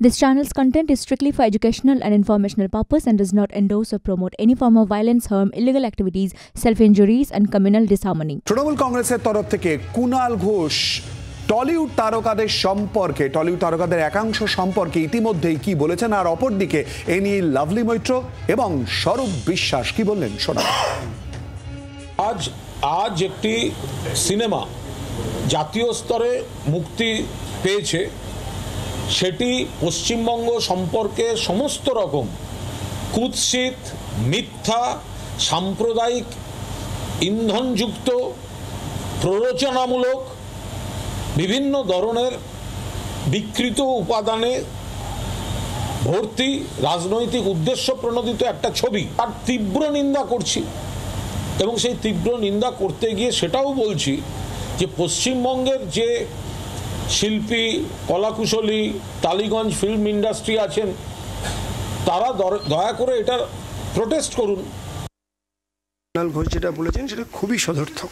This channel's content is strictly for educational and informational purpose and does not endorse or promote any form of violence, harm, illegal activities, self-injuries and communal disharmony. Trinamool কংগ্রেসের তরফ থেকে Kunal Ghosh Tollywood তারকাদের সম্পর্কে Tollywood তারকাদের একাংশ সম্পর্কে ইতিমধ্যেই কি বলেছেন আর অপরদিকে এ নিয়ে লাভলি মৈত্র এবং স্বরূপ বিশ্বাস কি বললেন শোনা আজ আজ একটি সিনেমা জাতীয় স্তরে মুক্তি পেয়েছে সেটি পশ্চিমবঙ্গ সম্পর্কে সমস্ত রকম কুৎসিত, মিথ্যা, সাম্প্রদায়িক, ইন্ধনযুক্ত, প্ররোচনামূলক, বিভিন্ন ধরনের বিকৃত উপাদানে ভর্তি রাজনৈতিক উদ্দেশ্য প্রণোদিত একটা ছবি। তার তীব্র নিন্দা করছি। এবং সেই তীব্র নিন্দা করতে গিয়ে সেটাও বলছি যে পশ্চিমবঙ্গের যে শিল্পী, কলাকুশলী, টালিগঞ্জ ফিল্ম ইন্ডাস্ট্রি আছেন। তারা দয়া করে এটা প্রোটেস্ট করুন। ঘোষ যেটা বলেছেন, সেটা খুবই সদর্থক।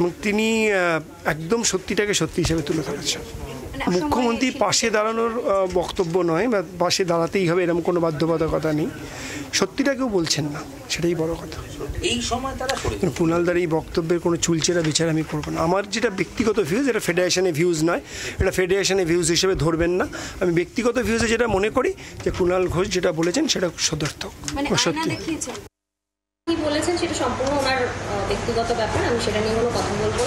এবং তিনি একদম সত্যিটাকে সত্যি হিসেবে তুলে ধরেছেন। মুখ্যমন্ত্রী পাশে দাঁড়ানোর বক্তব্য নয় বা পাশে দাঁড়াতেই হবে এরকম কোনো বাধ্যবাধকতা নেই। সত্যিটা কেউ বলছেন না সেটাই বড় কথা। এই সময় তারা কুণালদার এই বক্তব্যের কোনো চুলচেরা বিচার আমি করব না। আমার যেটা ব্যক্তিগত ভিউজ এটা ফেডারেশনের ভিউজ নয় এটা ফেডারেশনের ভিউজ হিসেবে ধরবেন না। আমি ব্যক্তিগত ভিউজে যেটা মনে করি যে কুণাল ঘোষ যেটা বলেছেন সেটা সদর্থক মানে ও সত্যি। বলেছেন সেটা সম্পূর্ণ ওনার ব্যক্তিগত ব্যাপার আমি সেটা নিয়ে কোনো কথা বলব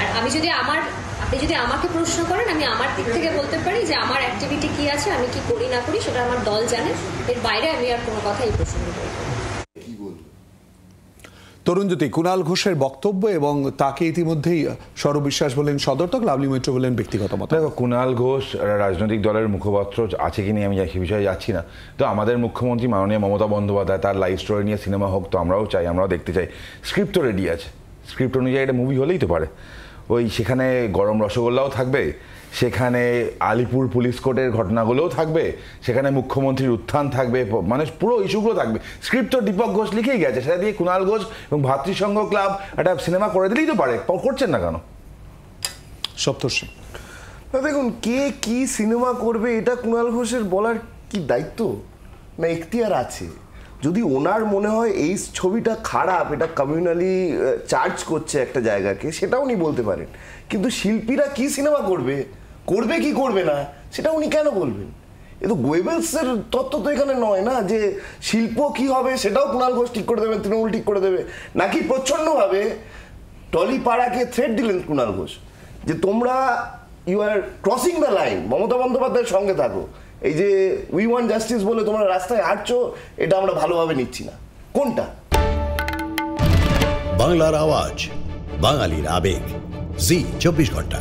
আর আমি যদি আমার আপনি যদি আমাকে প্রশ্ন করেন আমি আমার দিক থেকে বলতে পারি যে আমার অ্যাক্টিভিটি কি আছে আমি কি করি না করি সেটা আমার দল জানে। এর বাইরে আমি আর কোনো কথা এই প্রসঙ্গে বলব। তরুণজ্যোতি কুণাল ঘোষের বক্তব্য এবং তাকে ইতিমধ্যেই স্বরূপ বিশ্বাস বলেন সদর্থক লাভলি মৈত্র বলেন ব্যক্তিগত মত দেখো কুণাল ঘোষ রাজনৈতিক দলের মুখপাত্র আছে কি নিয়ে আমি সে বিষয়ে যাচ্ছি না। তো আমাদের মুখ্যমন্ত্রী মাননীয় মমতা বন্দ্যোপাধ্যায় তার লাইফ স্টোরি নিয়ে সিনেমা হোক তো আমরাও চাই আমরাও দেখতে চাই। স্ক্রিপ্ট তো রেডি আছে। স্ক্রিপ্ট অনুযায়ী এটা মুভি হলেই তো পারে। ওই সেখানে গরম রসগোল্লাও থাকবে সেখানে আলিপুর পুলিশ কোর্টের ঘটনাগুলোও থাকবে সেখানে মুখ্যমন্ত্রীর উত্থান থাকবে মানে পুরো ইস্যুগুলো থাকবে। স্ক্রিপ্ট তো দীপক ঘোষ লিখেই গেছে সেটা দিয়ে কুণাল ঘোষ এবং ভাতৃসংঘ ক্লাব একটা সিনেমা করে দিলেই তো পারে করছেন না কেন? সপ্তর্ষি। না দেখুন কে কি সিনেমা করবে এটা কুণাল ঘোষের বলার কি দায়িত্ব? না এখতিয়ার আছে। যদি ওনার মনে হয় এই ছবিটা খারাপ, এটা কমিউনালি চার্জ করছে একটা জায়গাকে সেটা উনি বলতে পারেন। কিন্তু শিল্পীরা কি সিনেমা করবে? করবে কি করবে না? সেটা উনি কেন বলবেন? এ তো গোয়েবেলসের তত্ত্ব তো এখানে নয় না, যে শিল্প কি হবে সেটাও কুণাল ঘোষ ঠিক করে দেবে, তৃণমূল ঠিক করে দেবে। নাকি প্রচ্ছন্নভাবে টলি পাড়াকে থ্রেট দিলেন কুণাল ঘোষ, যে তোমরা you are crossing the line Mamata বন্দ্যোপাধ্যায়ের সঙ্গে থাকো। এই যে উই ওয়ান জাস্টিস বলে তোমরা রাস্তায় হাঁটছো, এটা আমরা ভালোভাবে নিচ্ছি না। কোনটা? বাংলার আওয়াজ, বাঙালির আবেগ। জি, চব্বিশ ঘণ্টা।